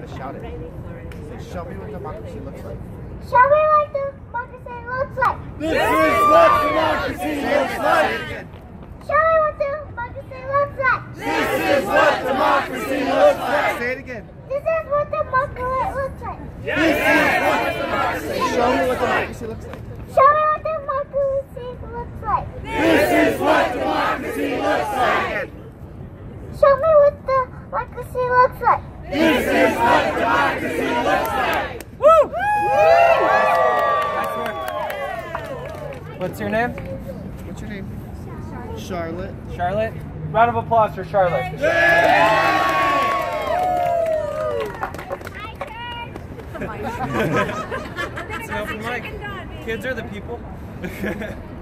gotta shout it. Say, show me what democracy looks like. Show me what democracy looks like. This is what democracy looks like. Show me what democracy looks like. This is what democracy looks like. Say it again. This is what democracy looks like. This is what democracy Show me what democracy looks like. Show me what democracy looks like. This is what democracy looks like. Show me what democracy looks like. This is what democracy looks like. What's your name? What's your name? Charlotte. Charlotte. Round of applause for Charlotte. Kids are the people.